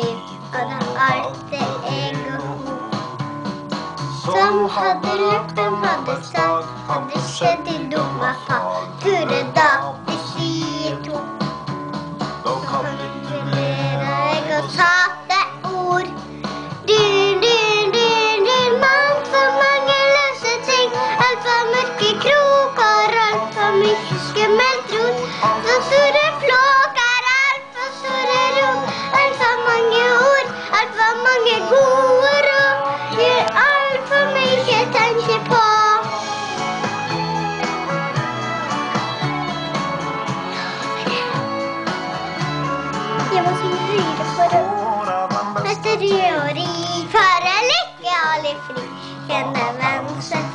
bruk av alte egg og. Som hadde løpt om hadde sagt, hadde skjedd i dumma fall. Ture må kunne rydde for å meste røderi. For er lykke og litt fri. Kjenne venstre.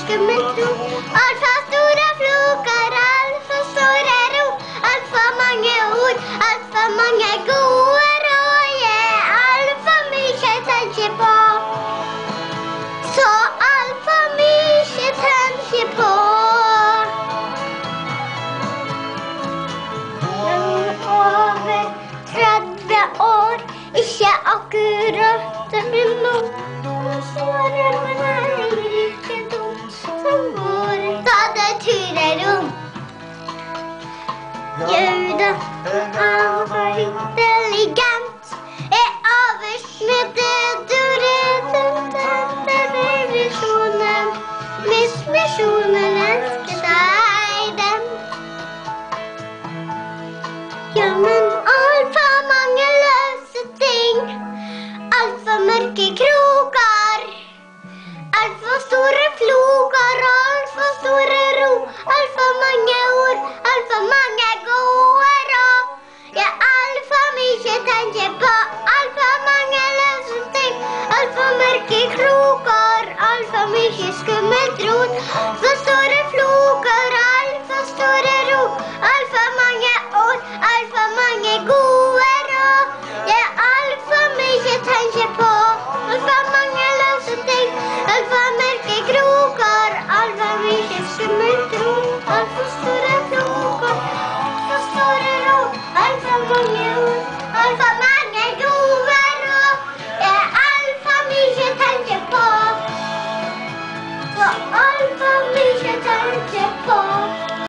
skummelt ro. Alfa store floker, alfa store ro. Alfa mange ord, alfa mange gode råd. Yeah. Alfa mye tenker på. Så alfa mye tenker på. Over 30 år, ikke akkurat nå. Nå står jeg med Papa Sura. 这里